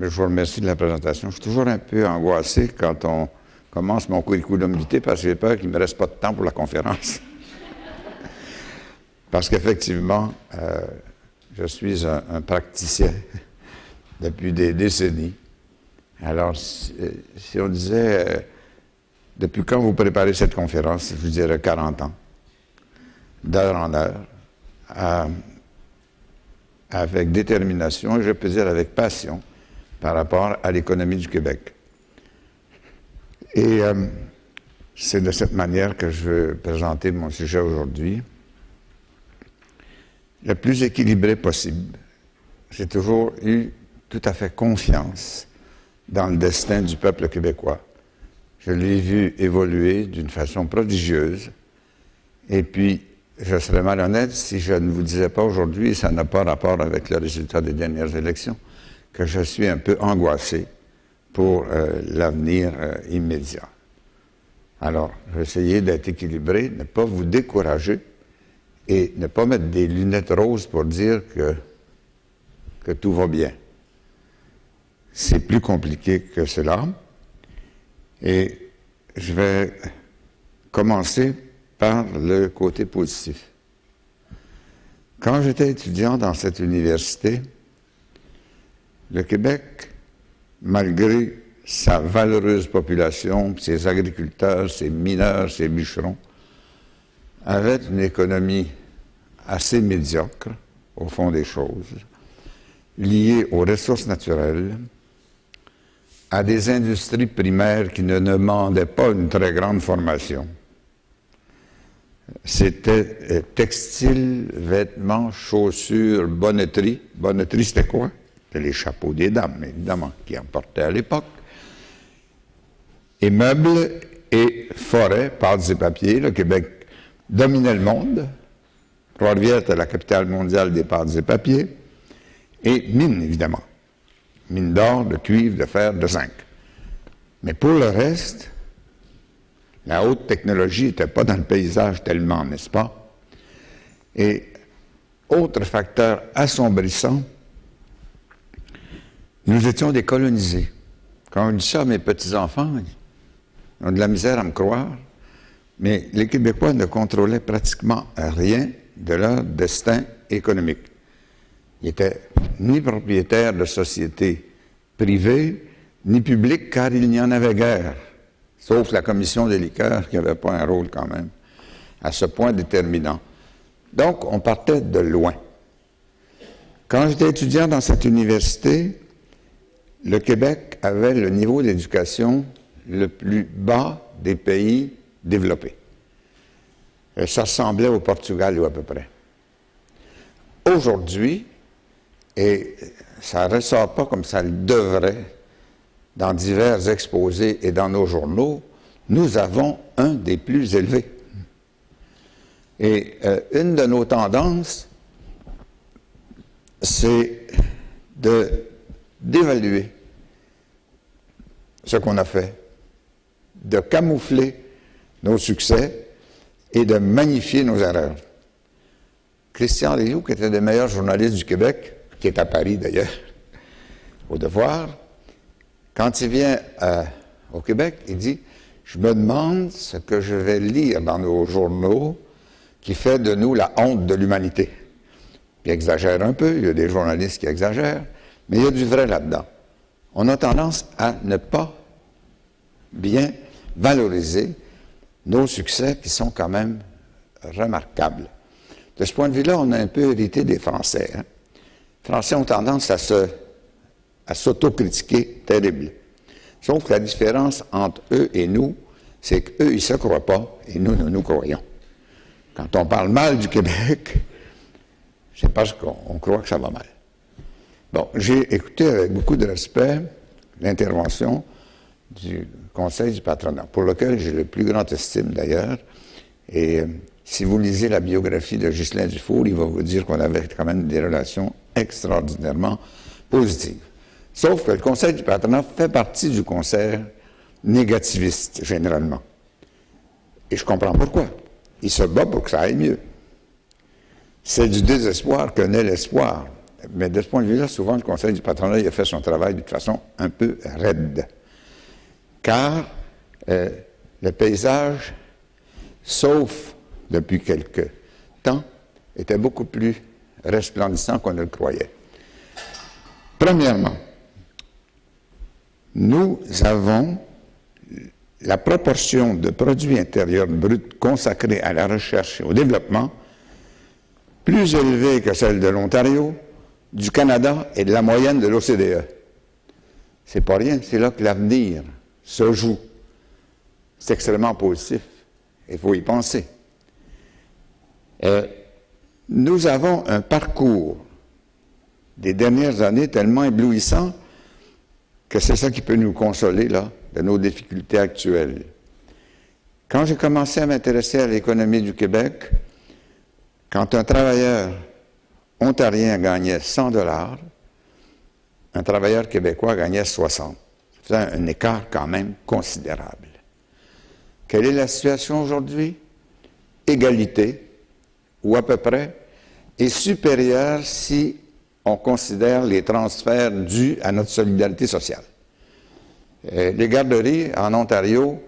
Je vous remercie de la présentation. Je suis toujours un peu angoissé quand on commence mon curriculum vitae parce que j'ai peur qu'il ne me reste pas de temps pour la conférence. parce qu'effectivement, euh, je suis un, praticien depuis des décennies. Alors, si, on disait, euh, depuis quand vous préparez cette conférence, je vous dirais 40 ans, d'heure en heure, avec détermination et je peux dire avec passion par rapport à l'économie du Québec. Et euh, c'est de cette manière que je veux présenter mon sujet aujourd'hui. Le plus équilibré possible. J'ai toujours eu tout à fait confiance dans le destin du peuple québécois. Je l'ai vu évoluer d'une façon prodigieuse. Et puis, je serais malhonnête si je ne vous disais pas aujourd'hui, ça n'a pas rapport avec le résultat des dernières élections, que je suis un peu angoissé pour euh, l'avenir euh, immédiat. Alors, essayez d'être équilibré, ne pas vous décourager et ne pas mettre des lunettes roses pour dire que, que tout va bien. C'est plus compliqué que cela. Et je vais commencer par le côté positif. Quand j'étais étudiant dans cette université, le Québec, malgré sa valeureuse population, ses agriculteurs, ses mineurs, ses bûcherons, avait une économie assez médiocre, au fond des choses, liée aux ressources naturelles, à des industries primaires qui ne demandaient pas une très grande formation. C'était euh, textile, vêtements, chaussures, bonnetterie. Bonnetterie, c'était quoi? C'était les chapeaux des dames, évidemment, qui en portaient à l'époque. Et meubles et forêts, pâtes et papiers. Le Québec dominait le monde. Trois-Rivières était la capitale mondiale des pâtes et papiers. Et mines, évidemment. Mines d'or, de cuivre, de fer, de zinc. Mais pour le reste, la haute technologie n'était pas dans le paysage tellement, n'est-ce pas? Et autre facteur assombrissant, nous étions décolonisés. Quand on dit ça à mes petits-enfants, ils ont de la misère à me croire, mais les Québécois ne contrôlaient pratiquement rien de leur destin économique. Ils n'étaient ni propriétaires de sociétés privées, ni publiques, car il n'y en avait guère, sauf la commission des liqueurs qui n'avait pas un rôle quand même à ce point déterminant. Donc, on partait de loin. Quand j'étais étudiant dans cette université, le Québec avait le niveau d'éducation le plus bas des pays développés. Ça ressemblait au Portugal ou à peu près. Aujourd'hui, et ça ne ressort pas comme ça le devrait dans divers exposés et dans nos journaux, nous avons un des plus élevés. Et euh, une de nos tendances, c'est de d'évaluer ce qu'on a fait, de camoufler nos succès et de magnifier nos erreurs. Christian Rioux, qui était des meilleurs journalistes du Québec, qui est à Paris d'ailleurs, au devoir, quand il vient euh, au Québec, il dit, je me demande ce que je vais lire dans nos journaux qui fait de nous la honte de l'humanité. Il exagère un peu, il y a des journalistes qui exagèrent, mais il y a du vrai là-dedans. On a tendance à ne pas bien valoriser nos succès qui sont quand même remarquables. De ce point de vue-là, on a un peu hérité des Français. Hein. Les Français ont tendance à se à s'autocritiquer terrible. Sauf que la différence entre eux et nous, c'est qu'eux, ils ne se croient pas et nous, nous nous croyons. Quand on parle mal du Québec, c'est parce qu'on croit que ça va mal. Bon, j'ai écouté avec beaucoup de respect l'intervention du Conseil du patronat, pour lequel j'ai le plus grand estime d'ailleurs. Et euh, si vous lisez la biographie de Ghislain Dufour, il va vous dire qu'on avait quand même des relations extraordinairement positives. Sauf que le Conseil du patronat fait partie du conseil négativiste, généralement. Et je comprends pourquoi. Il se bat pour que ça aille mieux. C'est du désespoir que naît l'espoir. Mais de ce point de vue-là, souvent, le Conseil du patronat a fait son travail de façon un peu raide. Car euh, le paysage, sauf depuis quelque temps, était beaucoup plus resplendissant qu'on ne le croyait. Premièrement, nous avons la proportion de produits intérieurs bruts consacrés à la recherche et au développement plus élevée que celle de l'Ontario, du Canada et de la moyenne de l'OCDE. C'est pas rien, c'est là que l'avenir se joue. C'est extrêmement positif. Il faut y penser. Euh, nous avons un parcours des dernières années tellement éblouissant que c'est ça qui peut nous consoler là, de nos difficultés actuelles. Quand j'ai commencé à m'intéresser à l'économie du Québec, quand un travailleur ontarien gagnait 100 dollars, un travailleur québécois gagnait 60. C'est un écart quand même considérable. Quelle est la situation aujourd'hui? Égalité, ou à peu près, et supérieure si on considère les transferts dus à notre solidarité sociale. Euh, les garderies en Ontario,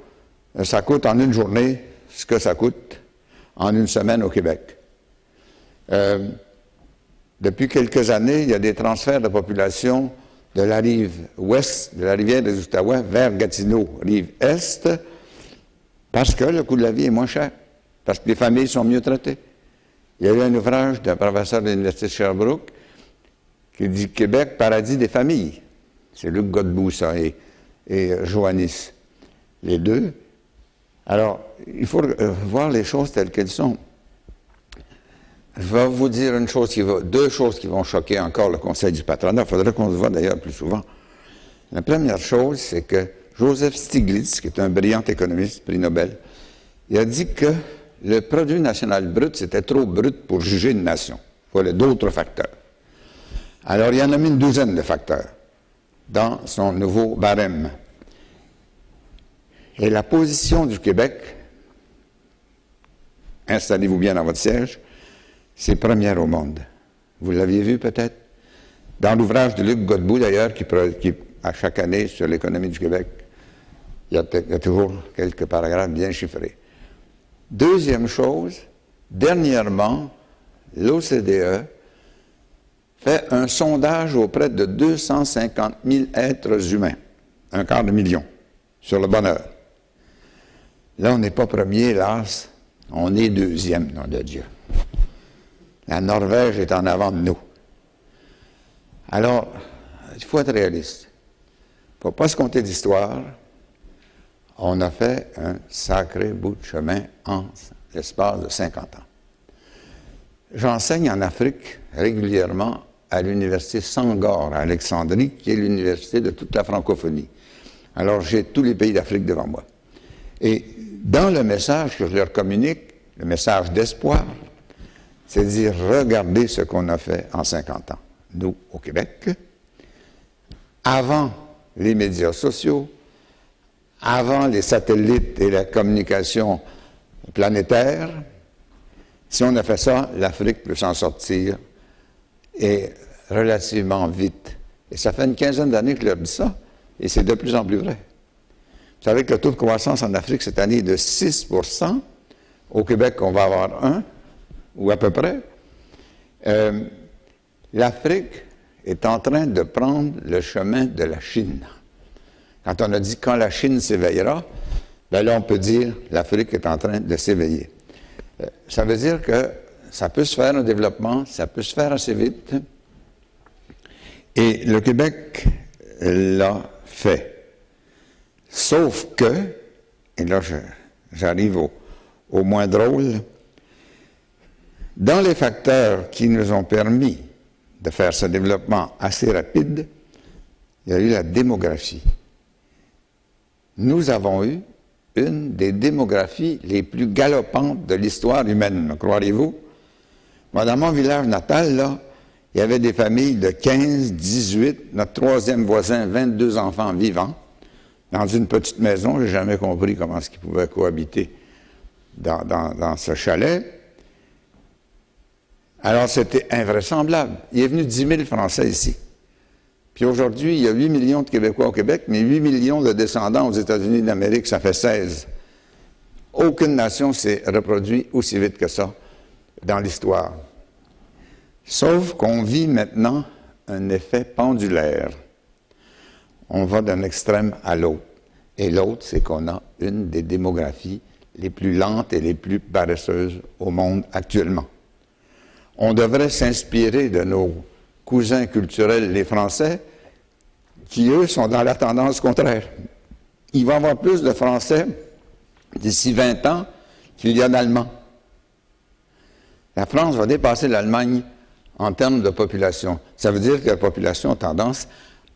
euh, ça coûte en une journée ce que ça coûte en une semaine au Québec. Euh, depuis quelques années, il y a des transferts de population de la rive ouest de la rivière des Outaouais vers Gatineau, rive est, parce que le coût de la vie est moins cher, parce que les familles sont mieux traitées. Il y a eu un ouvrage d'un professeur de l'Université de Sherbrooke qui dit Québec, paradis des familles. C'est Luc Godbout, ça, et, et Joannis, les deux. Alors, il faut euh, voir les choses telles qu'elles sont. Je vais vous dire une chose qui va, deux choses qui vont choquer encore le Conseil du patronat. Il faudrait qu'on se voit d'ailleurs plus souvent. La première chose, c'est que Joseph Stiglitz, qui est un brillant économiste, prix Nobel, il a dit que le produit national brut, c'était trop brut pour juger une nation. Il fallait d'autres facteurs. Alors, il en a mis une douzaine de facteurs dans son nouveau barème. Et la position du Québec, installez-vous bien dans votre siège, c'est première au monde. Vous l'aviez vu peut-être? Dans l'ouvrage de Luc Godbout, d'ailleurs, qui, qui, à chaque année sur l'économie du Québec, il y, a, il y a toujours quelques paragraphes bien chiffrés. Deuxième chose, dernièrement, l'OCDE fait un sondage auprès de 250 000 êtres humains, un quart de million, sur le bonheur. Là, on n'est pas premier, hélas, on est deuxième, nom de Dieu. La Norvège est en avant de nous. Alors, il faut être réaliste. Il ne faut pas se compter d'histoire. On a fait un sacré bout de chemin en l'espace de 50 ans. J'enseigne en Afrique régulièrement à l'université Sangor à Alexandrie, qui est l'université de toute la francophonie. Alors j'ai tous les pays d'Afrique devant moi. Et dans le message que je leur communique, le message d'espoir, c'est de dire regardez ce qu'on a fait en 50 ans, nous au Québec, avant les médias sociaux, avant les satellites et la communication planétaire. Si on a fait ça, l'Afrique peut s'en sortir et relativement vite. Et ça fait une quinzaine d'années que je leur dis ça, et c'est de plus en plus vrai. Vous savez que le taux de croissance en Afrique cette année est de 6% Au Québec, on va avoir 1, ou à peu près. Euh, L'Afrique est en train de prendre le chemin de la Chine. Quand on a dit quand la Chine s'éveillera, ben là, on peut dire l'Afrique est en train de s'éveiller. Euh, ça veut dire que ça peut se faire un développement, ça peut se faire assez vite. Et le Québec l'a fait. Sauf que, et là j'arrive au, au moins drôle, dans les facteurs qui nous ont permis de faire ce développement assez rapide, il y a eu la démographie. Nous avons eu une des démographies les plus galopantes de l'histoire humaine, croirez-vous? dans mon village natal, là, il y avait des familles de 15, 18, notre troisième voisin, 22 enfants vivants, dans une petite maison. Je n'ai jamais compris comment est-ce qu'ils pouvaient cohabiter dans, ce chalet. Alors, c'était invraisemblable. Il est venu 10 000 Français ici. Puis aujourd'hui, il y a 8 millions de Québécois au Québec, mais 8 millions de descendants aux États-Unis d'Amérique, ça fait 16. Aucune nation s'est reproduite aussi vite que ça dans l'histoire. Sauf qu'on vit maintenant un effet pendulaire. On va d'un extrême à l'autre. Et l'autre, c'est qu'on a une des démographies les plus lentes et les plus paresseuses au monde actuellement. On devrait s'inspirer de nos cousins culturels, les Français, qui, eux, sont dans la tendance contraire. Il va y avoir plus de Français d'ici 20 ans qu'il y a d'Allemands. La France va dépasser l'Allemagne en termes de population. Ça veut dire que la population a tendance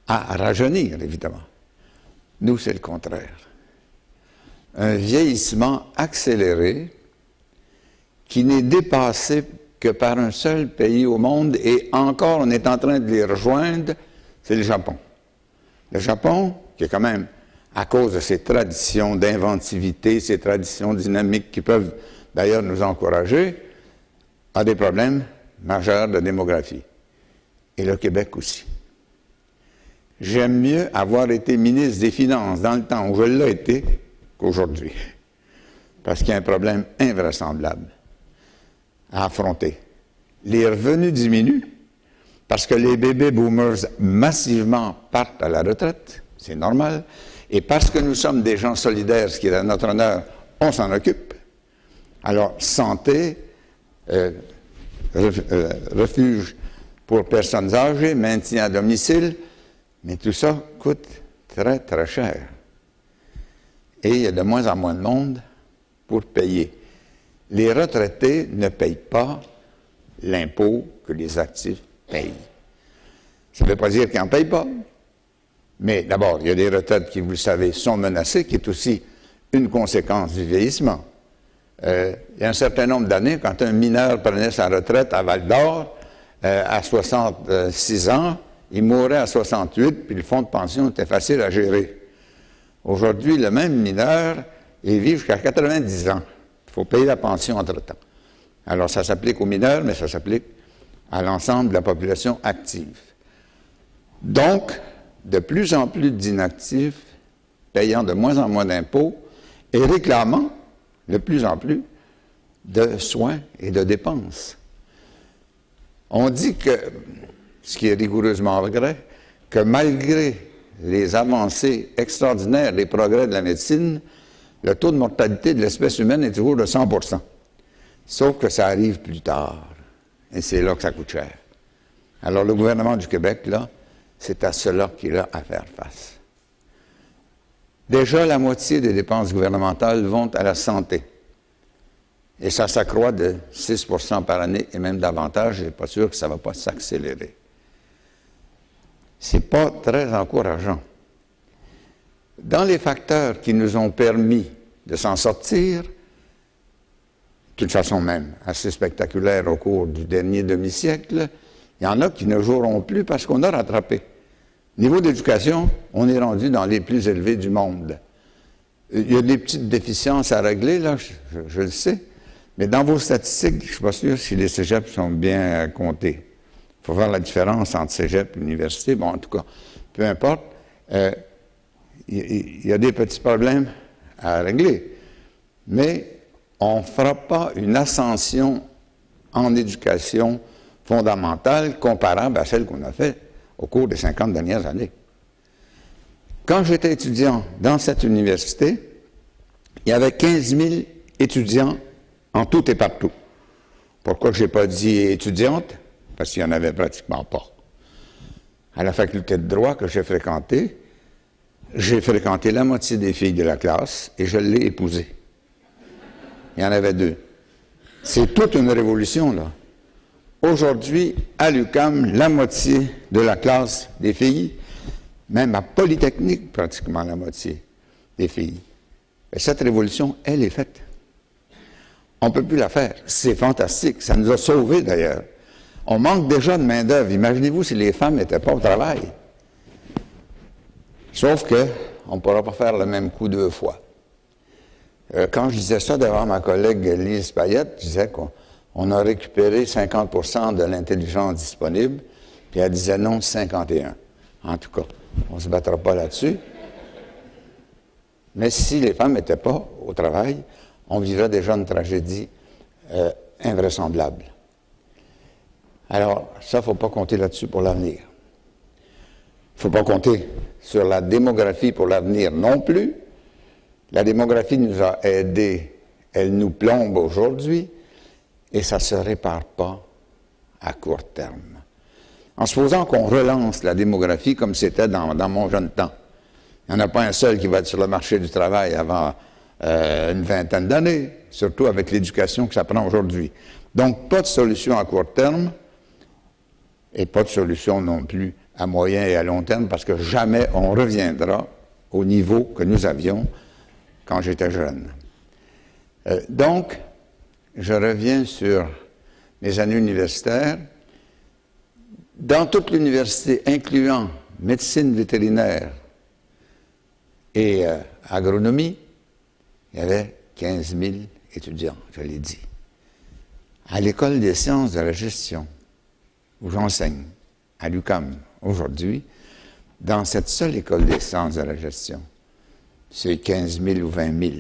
à rajeunir, évidemment. Nous, c'est le contraire. Un vieillissement accéléré qui n'est dépassé par un seul pays au monde, et encore on est en train de les rejoindre, c'est le Japon. Le Japon, qui est quand même, à cause de ses traditions d'inventivité, ses traditions dynamiques qui peuvent d'ailleurs nous encourager, a des problèmes majeurs de démographie. Et le Québec aussi. J'aime mieux avoir été ministre des Finances dans le temps où je l'ai été qu'aujourd'hui. Parce qu'il y a un problème invraisemblable à affronter. Les revenus diminuent parce que les bébés boomers massivement partent à la retraite, c'est normal, et parce que nous sommes des gens solidaires, ce qui est à notre honneur, on s'en occupe. Alors, santé, euh, euh, refuge pour personnes âgées, maintien à domicile, mais tout ça coûte très, très cher. Et il y a de moins en moins de monde pour payer les retraités ne payent pas l'impôt que les actifs payent. Ça ne veut pas dire qu'ils n'en payent pas. Mais d'abord, il y a des retraites qui, vous le savez, sont menacées, qui est aussi une conséquence du vieillissement. Euh, il y a un certain nombre d'années, quand un mineur prenait sa retraite à Val d'Or, euh, à 66 ans, il mourait à 68, puis le fonds de pension était facile à gérer. Aujourd'hui, le même mineur, il vit jusqu'à 90 ans faut payer la pension entre-temps. Alors, ça s'applique aux mineurs, mais ça s'applique à l'ensemble de la population active. Donc, de plus en plus d'inactifs payant de moins en moins d'impôts et réclamant de plus en plus de soins et de dépenses. On dit que, ce qui est rigoureusement vrai, que malgré les avancées extraordinaires, les progrès de la médecine, le taux de mortalité de l'espèce humaine est toujours de 100% Sauf que ça arrive plus tard. Et c'est là que ça coûte cher. Alors le gouvernement du Québec, là, c'est à cela qu'il a à faire face. Déjà, la moitié des dépenses gouvernementales vont à la santé. Et ça s'accroît de 6% par année et même davantage. Je ne suis pas sûr que ça ne va pas s'accélérer. Ce n'est pas très encourageant. Dans les facteurs qui nous ont permis de s'en sortir, d'une façon même assez spectaculaire au cours du dernier demi-siècle, il y en a qui ne joueront plus parce qu'on a rattrapé. Niveau d'éducation, on est rendu dans les plus élevés du monde. Il y a des petites déficiences à régler, là, je, le sais, mais dans vos statistiques, je ne suis pas sûr si les cégeps sont bien comptés. Il faut voir la différence entre cégep et université. Bon, en tout cas, peu importe. Euh, il y a des petits problèmes à régler. Mais on ne fera pas une ascension en éducation fondamentale comparable à celle qu'on a faite au cours des 50 dernières années. Quand j'étais étudiant dans cette université, il y avait 15 000 étudiants en tout et partout. Pourquoi je n'ai pas dit étudiante? Parce qu'il n'y en avait pratiquement pas. À la faculté de droit que j'ai fréquentée, j'ai fréquenté la moitié des filles de la classe et je l'ai épousée. Il y en avait deux. C'est toute une révolution, là. Aujourd'hui, à l'UCAM, la moitié de la classe des filles, même à Polytechnique, pratiquement la moitié des filles. Et cette révolution, elle est faite. On ne peut plus la faire. C'est fantastique. Ça nous a sauvés, d'ailleurs. On manque déjà de main-d'œuvre. Imaginez-vous si les femmes n'étaient pas au travail. Sauf qu'on ne pourra pas faire le même coup deux fois. Euh, quand je disais ça devant ma collègue Lise Payette, je disais qu'on on a récupéré 50% de l'intelligence disponible, puis elle disait non, 51. En tout cas, on ne se battra pas là-dessus. Mais si les femmes n'étaient pas au travail, on vivrait déjà une tragédie euh, invraisemblable. Alors, ça, il ne faut pas compter là-dessus pour l'avenir. Il ne faut pas compter sur la démographie pour l'avenir non plus. La démographie nous a aidés, elle nous plombe aujourd'hui, et ça ne se répare pas à court terme. En supposant qu'on relance la démographie comme c'était dans, mon jeune temps. Il n'y en a pas un seul qui va être sur le marché du travail avant euh, une vingtaine d'années, surtout avec l'éducation que ça prend aujourd'hui. Donc, pas de solution à court terme et pas de solution non plus à moyen et à long terme parce que jamais on reviendra au niveau que nous avions quand j'étais jeune. Euh, donc, je reviens sur mes années universitaires. Dans toute l'université, incluant médecine vétérinaire et euh, agronomie, il y avait 15 000 étudiants, je l'ai dit. À l'école des sciences de la gestion, où j'enseigne, à l'UCAM aujourd'hui, dans cette seule école des sciences de la gestion, c'est 15 000 ou 20 000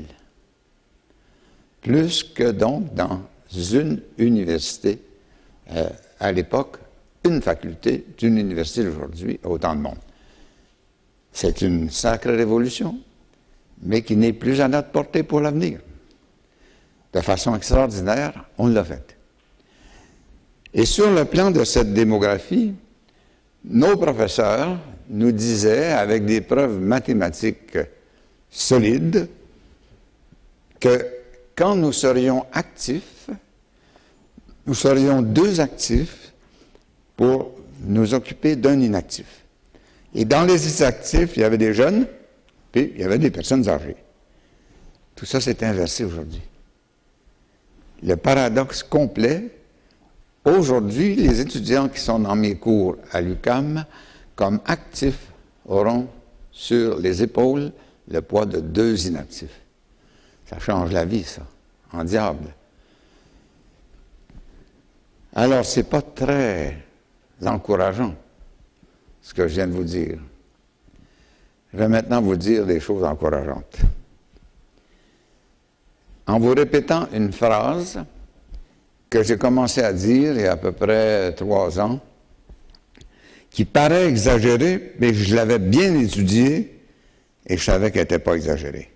plus que donc dans une université euh, à l'époque, une faculté d'une université aujourd'hui a autant de monde. C'est une sacrée révolution, mais qui n'est plus à notre portée pour l'avenir. De façon extraordinaire, on l'a faite. Et sur le plan de cette démographie, nos professeurs nous disaient, avec des preuves mathématiques solides, que quand nous serions actifs, nous serions deux actifs pour nous occuper d'un inactif. Et dans les inactifs, il y avait des jeunes, puis il y avait des personnes âgées. Tout ça s'est inversé aujourd'hui. Le paradoxe complet, aujourd'hui, les étudiants qui sont dans mes cours à l'UCAM, comme actifs, auront sur les épaules le poids de deux inactifs. Ça change la vie, ça, en diable. Alors, ce n'est pas très encourageant, ce que je viens de vous dire. Je vais maintenant vous dire des choses encourageantes. En vous répétant une phrase que j'ai commencé à dire il y a à peu près trois ans, qui paraît exagérée, mais je l'avais bien étudiée et je savais qu'elle n'était pas exagérée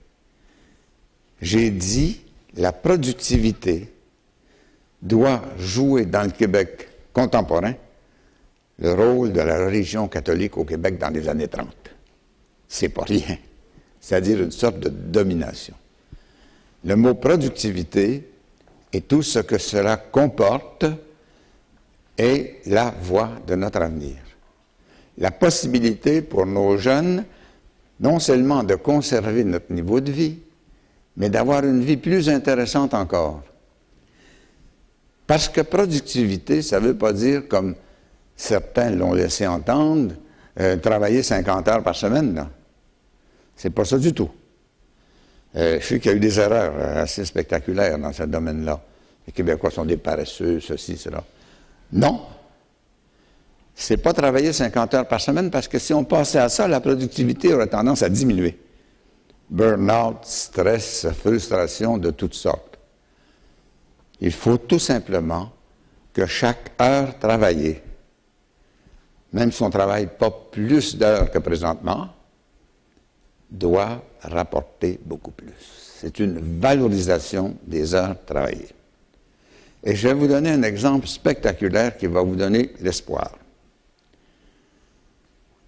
j'ai dit la productivité doit jouer dans le Québec contemporain le rôle de la religion catholique au Québec dans les années 30. C'est pas rien. C'est-à-dire une sorte de domination. Le mot productivité et tout ce que cela comporte est la voie de notre avenir. La possibilité pour nos jeunes non seulement de conserver notre niveau de vie, mais d'avoir une vie plus intéressante encore. Parce que productivité, ça ne veut pas dire, comme certains l'ont laissé entendre, euh, travailler 50 heures par semaine. Ce C'est pas ça du tout. Euh, je sais qu'il y a eu des erreurs euh, assez spectaculaires dans ce domaine-là. Les Québécois sont des paresseux, ceci, cela. Non. C'est pas travailler 50 heures par semaine parce que si on passait à ça, la productivité aurait tendance à diminuer burn-out, stress, frustration de toutes sortes. Il faut tout simplement que chaque heure travaillée, même si on travaille pas plus d'heures que présentement, doit rapporter beaucoup plus. C'est une valorisation des heures travaillées. Et je vais vous donner un exemple spectaculaire qui va vous donner l'espoir.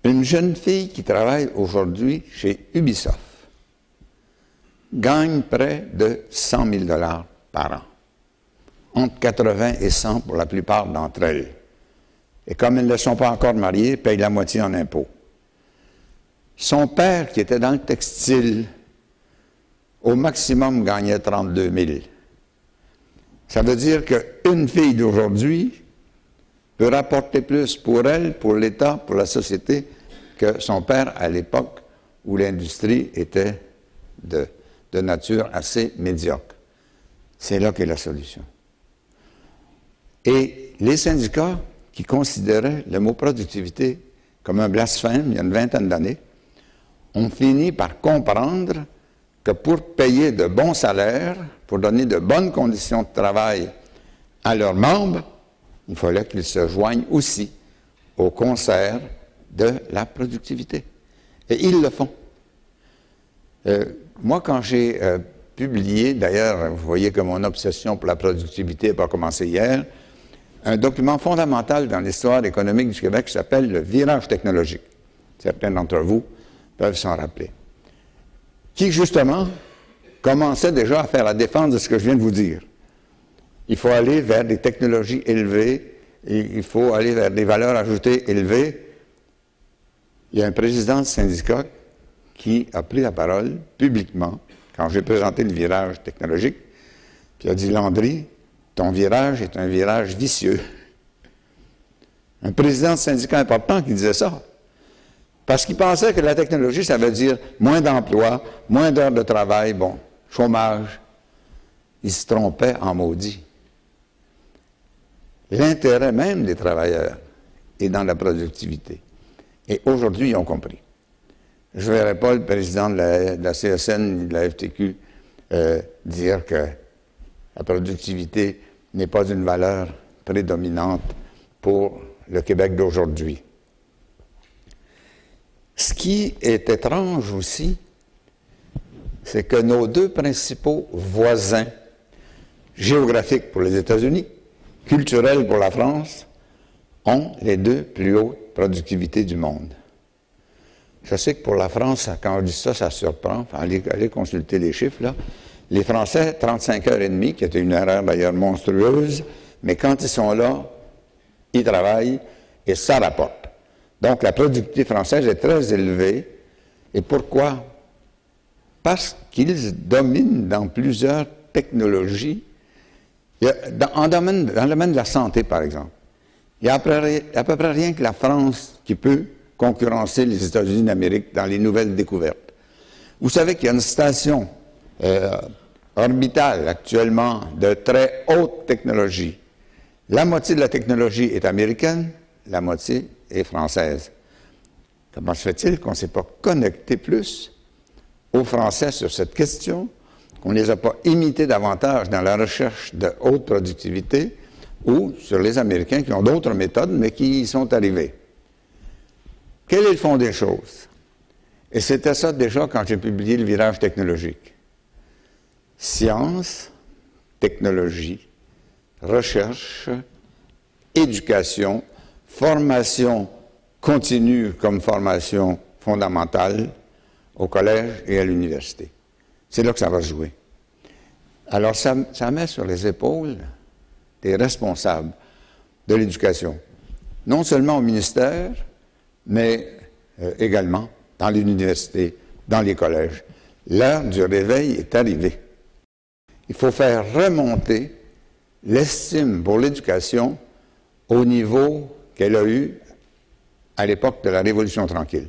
Une jeune fille qui travaille aujourd'hui chez Ubisoft gagnent près de 100 000 dollars par an. Entre 80 et 100 pour la plupart d'entre elles. Et comme elles ne sont pas encore mariées, payent la moitié en impôts. Son père, qui était dans le textile, au maximum gagnait 32 000. Ça veut dire qu'une fille d'aujourd'hui peut rapporter plus pour elle, pour l'État, pour la société, que son père à l'époque où l'industrie était de de nature assez médiocre. C'est là qu'est la solution. Et les syndicats qui considéraient le mot productivité comme un blasphème il y a une vingtaine d'années, ont fini par comprendre que pour payer de bons salaires, pour donner de bonnes conditions de travail à leurs membres, il fallait qu'ils se joignent aussi au concert de la productivité. Et ils le font. Euh, moi, quand j'ai euh, publié, d'ailleurs, vous voyez que mon obsession pour la productivité n'a pas commencé hier, un document fondamental dans l'histoire économique du Québec qui s'appelle le virage technologique. Certains d'entre vous peuvent s'en rappeler. Qui, justement, commençait déjà à faire la défense de ce que je viens de vous dire. Il faut aller vers des technologies élevées, il faut aller vers des valeurs ajoutées élevées. Il y a un président de syndicat qui a pris la parole publiquement quand j'ai présenté le virage technologique, puis a dit Landry, ton virage est un virage vicieux. Un président de syndicat important qui disait ça. Parce qu'il pensait que la technologie, ça veut dire moins d'emplois, moins d'heures de travail, bon, chômage. Il se trompait en maudit. L'intérêt même des travailleurs est dans la productivité. Et aujourd'hui, ils ont compris. Je ne verrai pas le président de la, CSN ni de la FTQ euh, dire que la productivité n'est pas une valeur prédominante pour le Québec d'aujourd'hui. Ce qui est étrange aussi, c'est que nos deux principaux voisins géographiques pour les États-Unis, culturels pour la France, ont les deux plus hautes productivités du monde. Je sais que pour la France, quand on dit ça, ça surprend. allez, consulter les chiffres, là. Les Français, 35 heures et demie, qui était une erreur d'ailleurs monstrueuse, mais quand ils sont là, ils travaillent et ça rapporte. Donc la productivité française est très élevée. Et pourquoi? Parce qu'ils dominent dans plusieurs technologies. dans, domaine, dans le domaine de la santé, par exemple, il n'y a à peu près rien que la France qui peut concurrencer les États-Unis d'Amérique dans les nouvelles découvertes. Vous savez qu'il y a une station euh, orbitale actuellement de très haute technologie. La moitié de la technologie est américaine, la moitié est française. Comment se fait-il qu'on ne s'est pas connecté plus aux Français sur cette question, qu'on ne les a pas imités davantage dans la recherche de haute productivité ou sur les Américains qui ont d'autres méthodes mais qui y sont arrivés? Quel est le fond des choses? Et c'était ça déjà quand j'ai publié le virage technologique science, technologie, recherche, éducation, formation continue comme formation fondamentale au collège et à l'université. C'est là que ça va jouer. Alors, ça, met sur les épaules des responsables de l'éducation, non seulement au ministère, mais euh, également dans l'université, dans les collèges. L'heure du réveil est arrivée il faut faire remonter l'estime pour l'éducation au niveau qu'elle a eu à l'époque de la Révolution tranquille.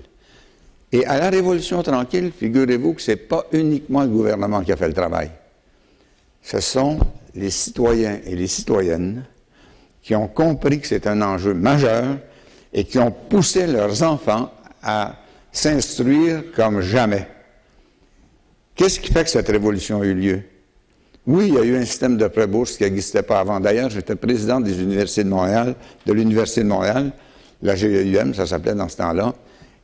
Et à la Révolution tranquille, figurez-vous que ce n'est pas uniquement le gouvernement qui a fait le travail. Ce sont les citoyens et les citoyennes qui ont compris que c'est un enjeu majeur et qui ont poussé leurs enfants à s'instruire comme jamais. Qu'est-ce qui fait que cette révolution a eu lieu? Oui, il y a eu un système de pré-bourse qui n'existait pas avant. D'ailleurs, j'étais président des universités de Montréal, de l'Université de Montréal, la GEUM, ça s'appelait dans ce temps-là,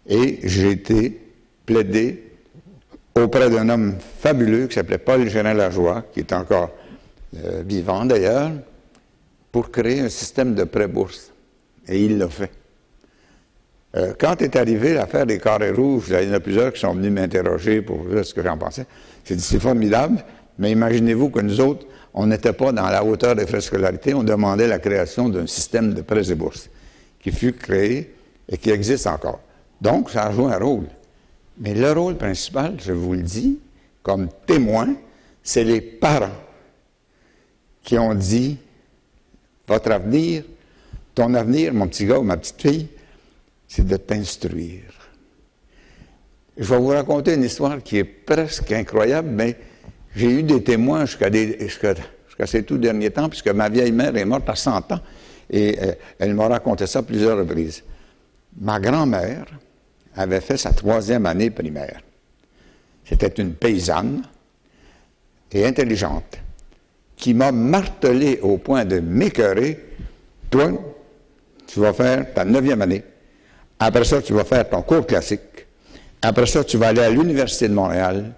et j'ai été plaidé auprès d'un homme fabuleux qui s'appelait Paul Gérin Lajoie, qui est encore euh, vivant d'ailleurs, pour créer un système de pré-bourse. Et il l'a fait. Euh, quand est arrivée l'affaire des carrés rouges, il y en a plusieurs qui sont venus m'interroger pour voir ce que j'en pensais. J'ai dit, c'est formidable, mais imaginez-vous que nous autres, on n'était pas dans la hauteur des frais de scolarité, on demandait la création d'un système de prêts et bourses qui fut créé et qui existe encore. Donc, ça a joué un rôle. Mais le rôle principal, je vous le dis, comme témoin, c'est les parents qui ont dit Votre avenir, ton avenir, mon petit gars ou ma petite fille, c'est de t'instruire. Je vais vous raconter une histoire qui est presque incroyable, mais j'ai eu des témoins jusqu'à jusqu'à ces tout derniers temps, puisque ma vieille mère est morte à 100 ans, et euh, elle m'a raconté ça plusieurs reprises. Ma grand-mère avait fait sa troisième année primaire. C'était une paysanne et intelligente qui m'a martelé au point de m'écœurer. Toi, tu vas faire ta neuvième année. Après ça, tu vas faire ton cours classique. Après ça, tu vas aller à l'Université de Montréal.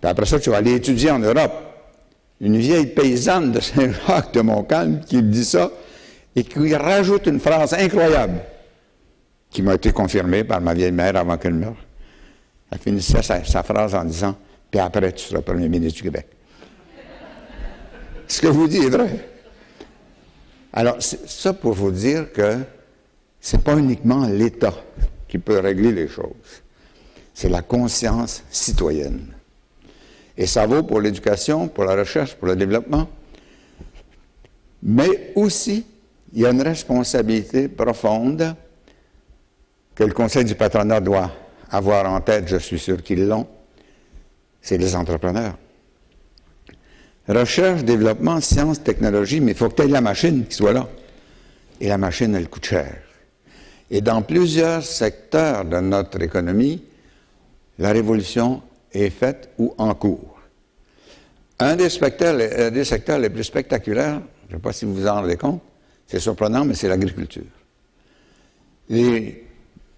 Puis après ça, tu vas aller étudier en Europe. Une vieille paysanne de Saint-Jacques de Montcalm qui dit ça et qui rajoute une phrase incroyable qui m'a été confirmée par ma vieille mère avant qu'elle meure. Elle finissait sa, sa phrase en disant Puis après, tu seras premier ministre du Québec. Ce que vous dites est vrai. Alors, ça pour vous dire que ce n'est pas uniquement l'État qui peut régler les choses, c'est la conscience citoyenne. Et ça vaut pour l'éducation, pour la recherche, pour le développement. Mais aussi, il y a une responsabilité profonde que le Conseil du patronat doit avoir en tête, je suis sûr qu'ils l'ont, c'est les entrepreneurs. Recherche, développement, sciences, technologie, mais il faut que tu aies la machine qui soit là. Et la machine, elle coûte cher. Et dans plusieurs secteurs de notre économie, la révolution est faite ou en cours. Un des secteurs, des secteurs les plus spectaculaires, je ne sais pas si vous vous en rendez compte, c'est surprenant, mais c'est l'agriculture. Les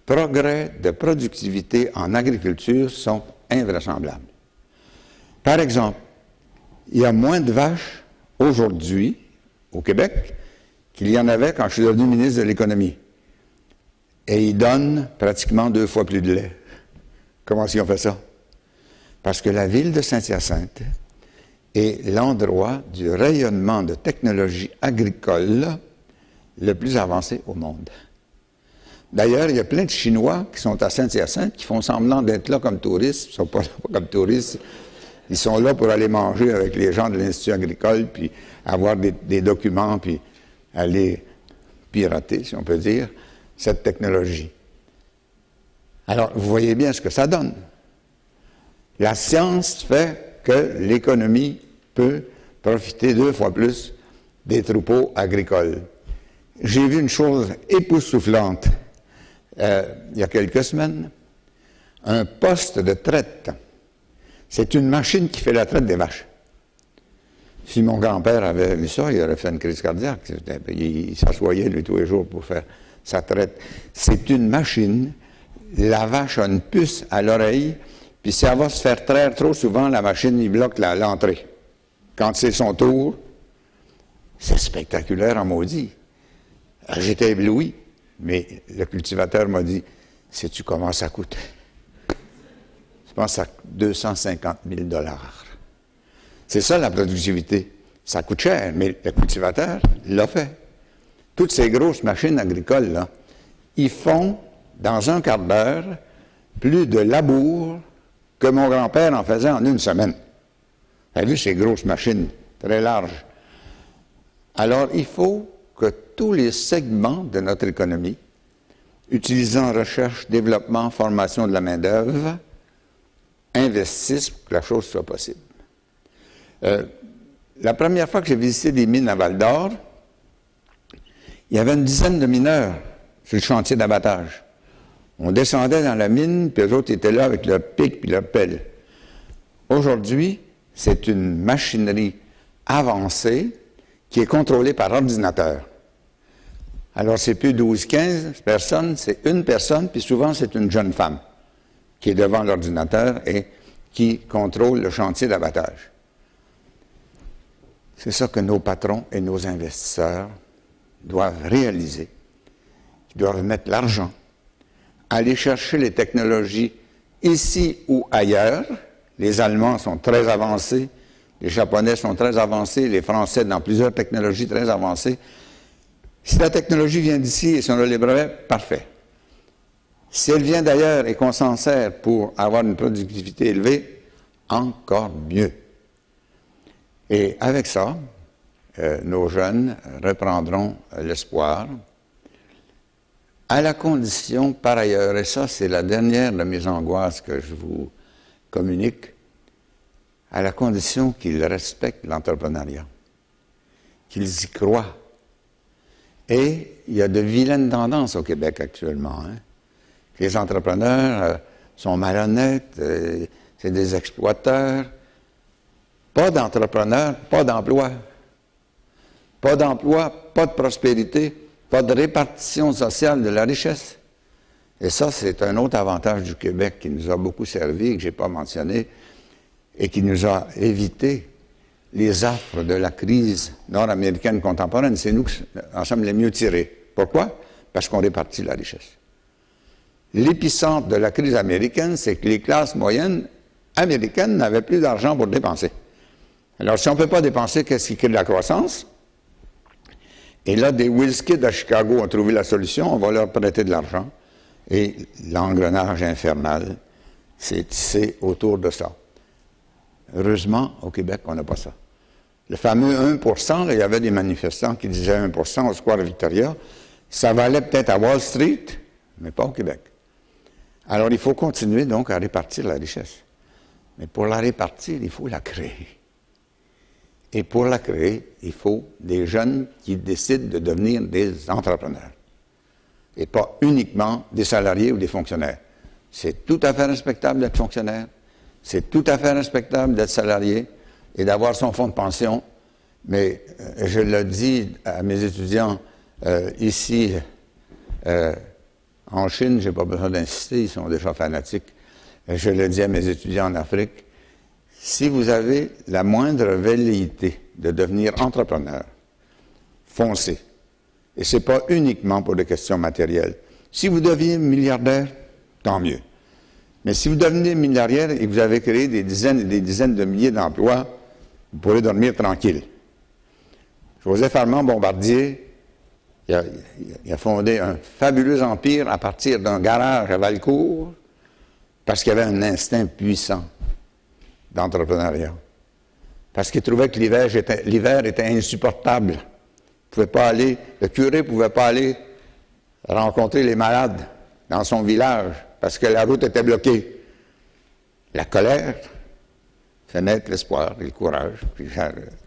progrès de productivité en agriculture sont invraisemblables. Par exemple, il y a moins de vaches aujourd'hui au Québec qu'il y en avait quand je suis devenu ministre de l'Économie. Et ils donnent pratiquement deux fois plus de lait. Comment est-ce ont fait ça? Parce que la ville de Saint-Hyacinthe est l'endroit du rayonnement de technologie agricole le plus avancé au monde. D'ailleurs, il y a plein de Chinois qui sont à Saint-Hyacinthe qui font semblant d'être là comme touristes. Ils ne sont pas là comme touristes. Ils sont là pour aller manger avec les gens de l'Institut agricole, puis avoir des, des, documents, puis aller pirater, si on peut dire, cette technologie. Alors, vous voyez bien ce que ça donne. La science fait que l'économie peut profiter deux fois plus des troupeaux agricoles. J'ai vu une chose époustouflante euh, il y a quelques semaines. Un poste de traite, c'est une machine qui fait la traite des vaches. Si mon grand-père avait vu ça, il aurait fait une crise cardiaque. Il, s'assoyait, lui, tous les jours pour faire sa traite. C'est une machine. La vache a une puce à l'oreille, puis si va se faire traire trop souvent, la machine, il bloque l'entrée. Quand c'est son tour, c'est spectaculaire en maudit. J'étais ébloui, mais le cultivateur m'a dit Sais-tu comment ça coûte? Je pense à 250 000 dollars. C'est ça la productivité. Ça coûte cher, mais le cultivateur l'a fait. Toutes ces grosses machines agricoles, là, ils font, dans un quart d'heure, plus de labour que mon grand-père en faisait en une semaine. Vous avez vu ces grosses machines très larges? Alors, il faut que tous les segments de notre économie, utilisant recherche, développement, formation de la main-d'œuvre, investissent pour que la chose soit possible. Euh, la première fois que j'ai visité des mines à Val d'Or, il y avait une dizaine de mineurs sur le chantier d'abattage. On descendait dans la mine, puis les autres étaient là avec leur pic puis leur pelle. Aujourd'hui, c'est une machinerie avancée qui est contrôlée par ordinateur. Alors, c'est plus 12, 15 personnes, c'est une personne, puis souvent, c'est une jeune femme qui est devant l'ordinateur et qui contrôle le chantier d'abattage. C'est ça que nos patrons et nos investisseurs doivent réaliser. Ils doivent mettre l'argent, aller chercher les technologies ici ou ailleurs. Les Allemands sont très avancés, les Japonais sont très avancés, les Français dans plusieurs technologies très avancées. Si la technologie vient d'ici et si on a les brevets, parfait. Si elle vient d'ailleurs et qu'on s'en sert pour avoir une productivité élevée, encore mieux. Et avec ça, euh, nos jeunes reprendront l'espoir, à la condition, par ailleurs, et ça c'est la dernière de mes angoisses que je vous communique, à la condition qu'ils respectent l'entrepreneuriat. qu'ils y croient. Et il y a de vilaines tendances au Québec actuellement. Hein. Les entrepreneurs euh, sont malhonnêtes, euh, c'est des exploiteurs. Pas d'entrepreneurs, pas d'emploi. Pas d'emploi, pas de prospérité, pas de répartition sociale de la richesse. Et ça, c'est un autre avantage du Québec qui nous a beaucoup servi, que je n'ai pas mentionné, et qui nous a évité les affres de la crise nord-américaine contemporaine. C'est nous qui en sommes les mieux tirés. Pourquoi? Parce qu'on répartit la richesse. L'épicentre de la crise américaine, c'est que les classes moyennes américaines n'avaient plus d'argent pour dépenser. Alors, si on ne peut pas dépenser, qu'est-ce qui crée de la croissance? Et là, des Kids à Chicago ont trouvé la solution, on va leur prêter de l'argent. Et l'engrenage infernal s'est tissé autour de ça. Heureusement, au Québec, on n'a pas ça. Le fameux 1% il y avait des manifestants qui disaient 1% au Square Victoria. Ça valait peut-être à Wall Street, mais pas au Québec. Alors, il faut continuer donc à répartir la richesse. Mais pour la répartir, il faut la créer. Et pour la créer, il faut des jeunes qui décident de devenir des entrepreneurs. Et pas uniquement des salariés ou des fonctionnaires. C'est tout à fait respectable d'être fonctionnaire. C'est tout à fait respectable d'être salarié et d'avoir son fonds de pension. Mais euh, je le dis à mes étudiants euh, ici euh, en Chine, je n'ai pas besoin d'insister, ils sont déjà fanatiques. Je le dis à mes étudiants en Afrique, si vous avez la moindre velléité de devenir entrepreneur, foncez. Et ce n'est pas uniquement pour des questions matérielles. Si vous devenez milliardaire, tant mieux. Mais si vous devenez milliardaire et que vous avez créé des dizaines et des dizaines de milliers d'emplois, vous pourrez dormir tranquille. Joseph Armand Bombardier, a, fondé un fabuleux empire à partir d'un garage à Valcourt parce qu'il avait un instinct puissant d'entrepreneuriat. Parce qu'il trouvait que l'hiver était, insupportable. Il pouvait pas aller, le curé ne pouvait pas aller rencontrer les malades dans son village parce que la route était bloquée. La colère fait naître l'espoir et le courage. Puis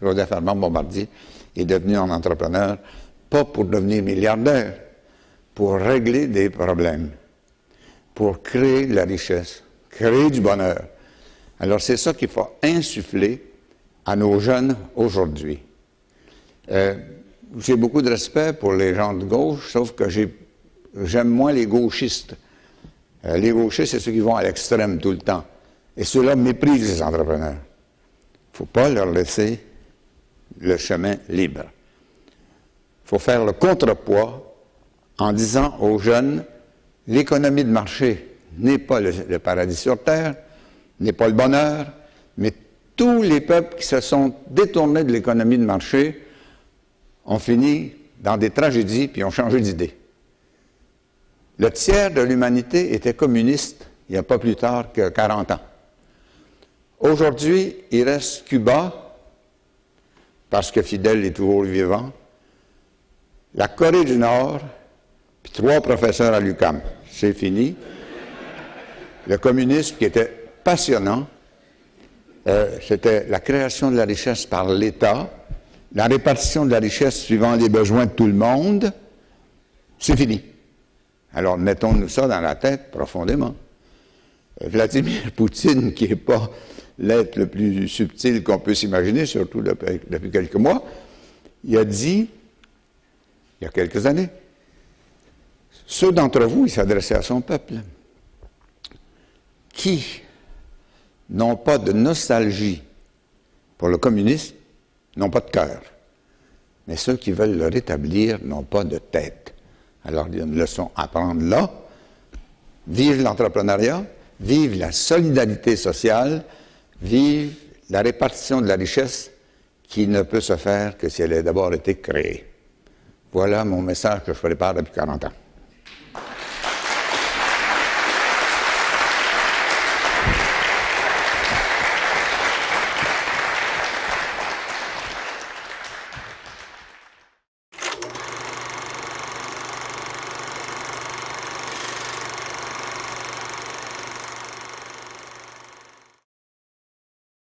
Joseph Armand Bombardier est devenu un entrepreneur, pas pour devenir milliardaire, pour régler des problèmes, pour créer de la richesse, créer du bonheur. Alors c'est ça qu'il faut insuffler à nos jeunes aujourd'hui. Euh, j'ai beaucoup de respect pour les gens de gauche, sauf que j'aime moins les gauchistes. Euh, les gauchistes, c'est ceux qui vont à l'extrême tout le temps. Et ceux-là méprisent les entrepreneurs. Il ne faut pas leur laisser le chemin libre. Il faut faire le contrepoids en disant aux jeunes, l'économie de marché n'est pas le paradis sur Terre, n'est pas le bonheur, mais tous les peuples qui se sont détournés de l'économie de marché ont fini dans des tragédies puis ont changé d'idée. Le tiers de l'humanité était communiste il n'y a pas plus tard que 40 ans. Aujourd'hui, il reste Cuba, parce que Fidel est toujours vivant, la Corée du Nord, puis trois professeurs à l'UCAM. C'est fini. Le communisme qui était passionnant. Euh, c'était la création de la richesse par l'État, la répartition de la richesse suivant les besoins de tout le monde. C'est fini. Alors mettons-nous ça dans la tête profondément. Euh, Vladimir Poutine, qui n'est pas l'être le plus subtil qu'on peut s'imaginer, surtout depuis, depuis, quelques mois, il a dit, il y a quelques années, ceux d'entre vous, il s'adressait à son peuple, qui n'ont pas de nostalgie pour le communisme, n'ont pas de cœur. Mais ceux qui veulent le rétablir n'ont pas de tête. Alors, il y a une leçon à prendre là. Vive l'entrepreneuriat, vive la solidarité sociale, vive la répartition de la richesse qui ne peut se faire que si elle a d'abord été créée. Voilà mon message que je prépare depuis 40 ans.